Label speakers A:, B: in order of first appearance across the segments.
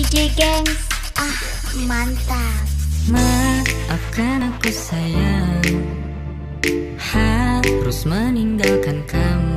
A: DJ Gengs. Ah mantap.
B: Maafkan aku sayang. Harus meninggalkan kamu.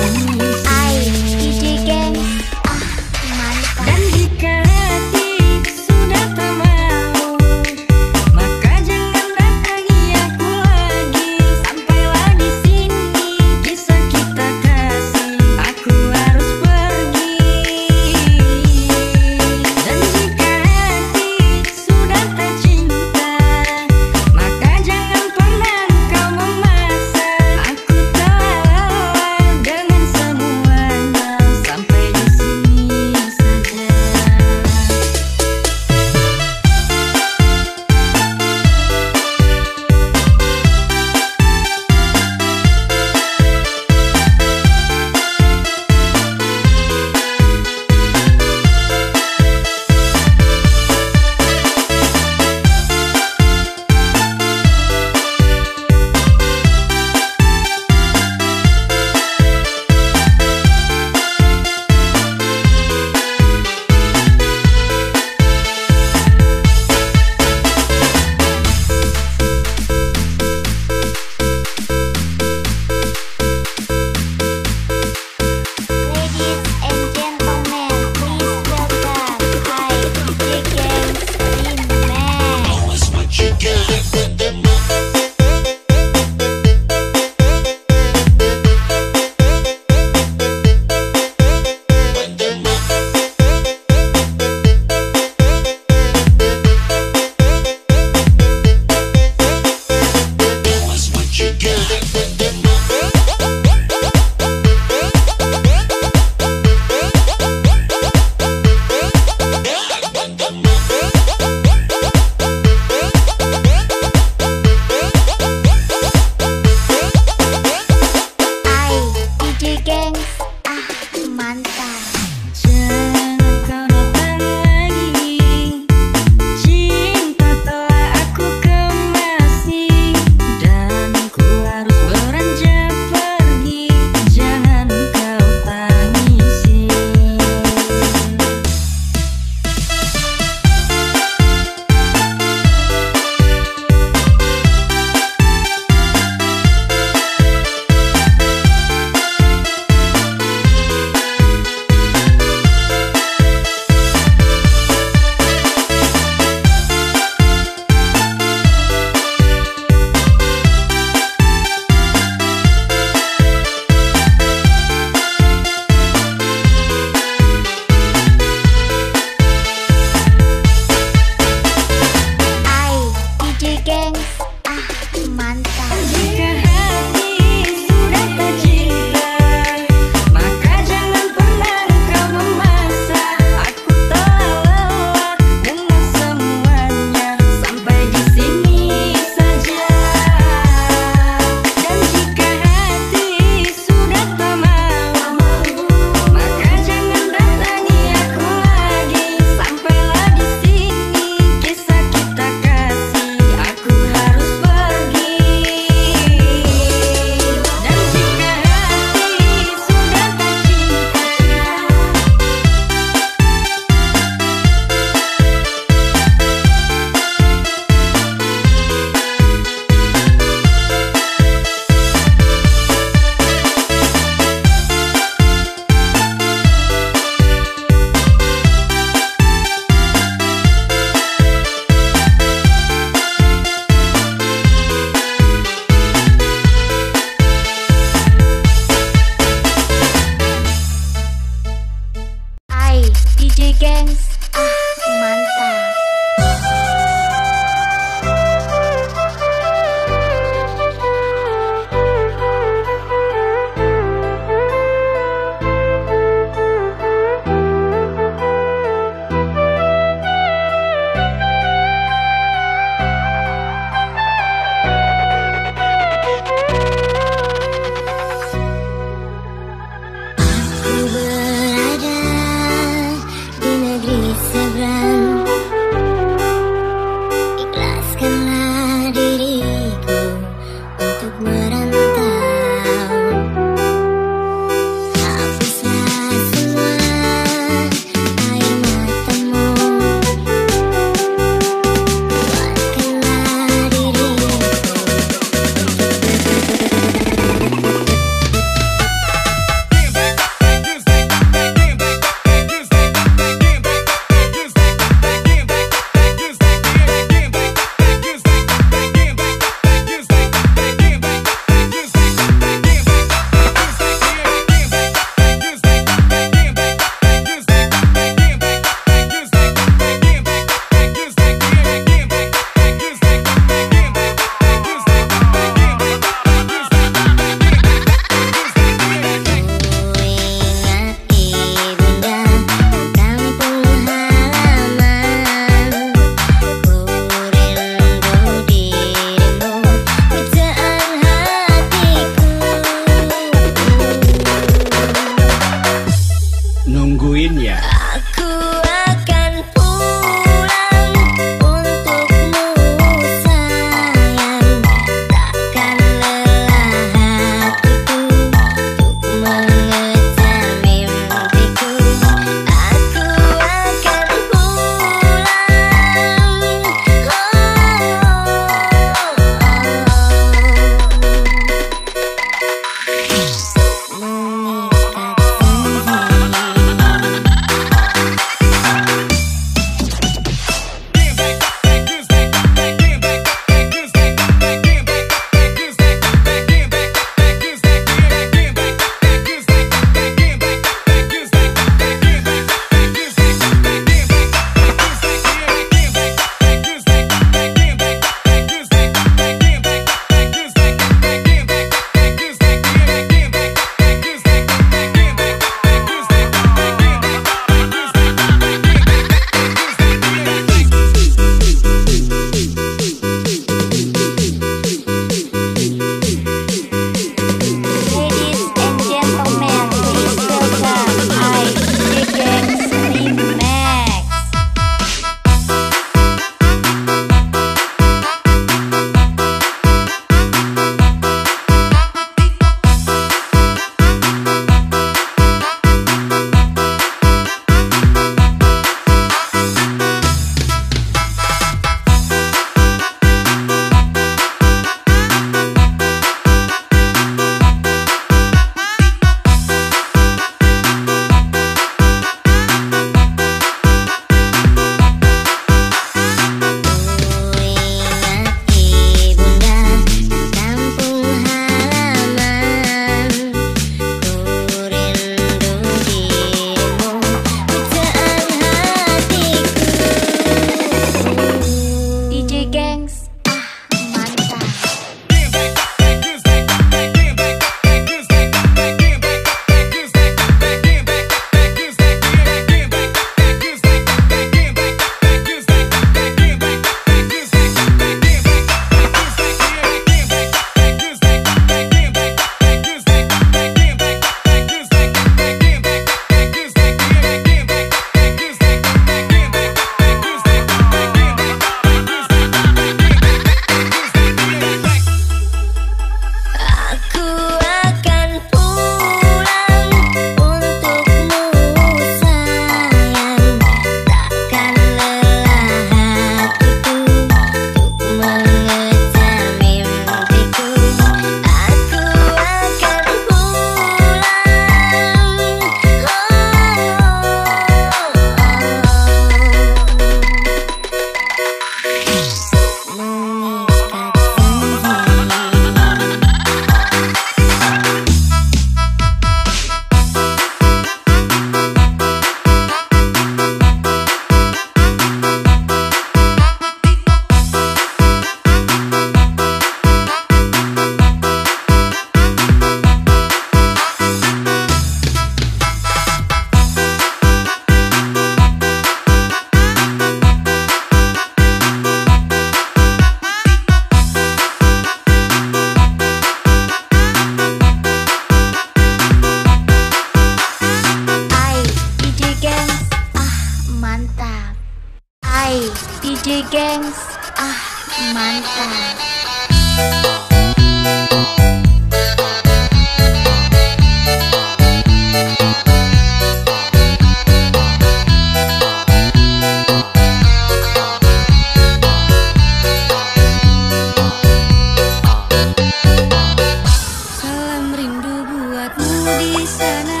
B: Di
C: sana.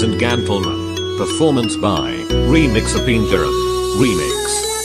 C: And gentlemen, performance by Remix Apinjaram. Remix.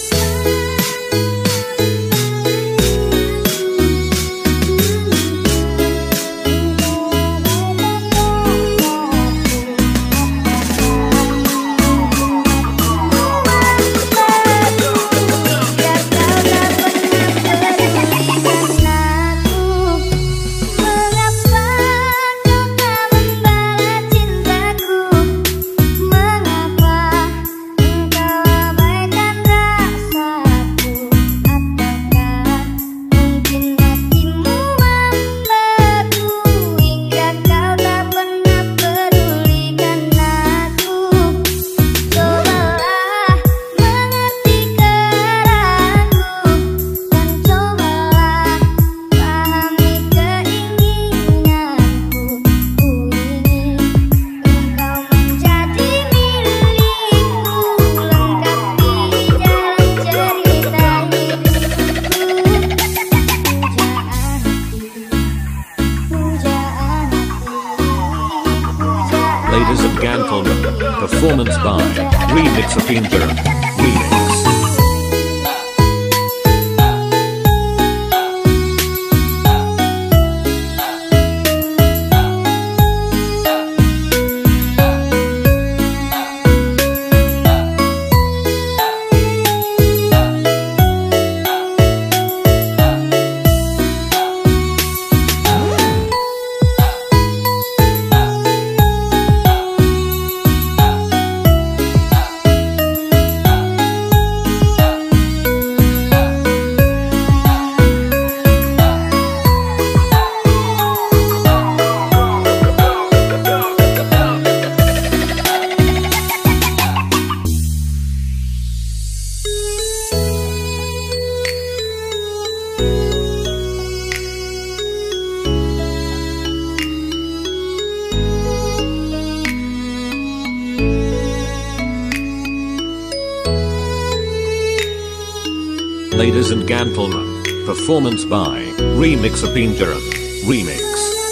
C: And gentlemen, performance by Remix Apinjaram. Remix.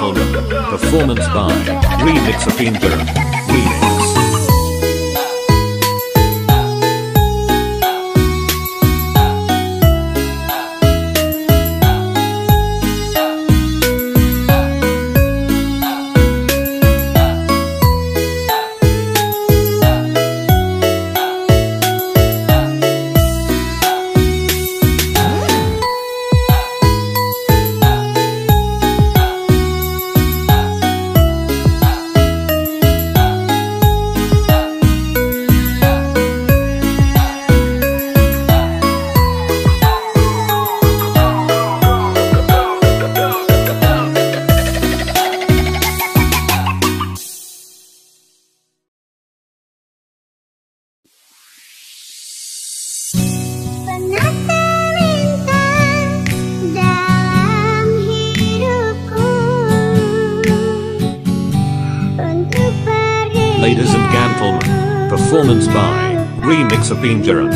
C: Performance by Remix Apinjaram. Remix. Remix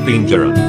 C: Apinjaran.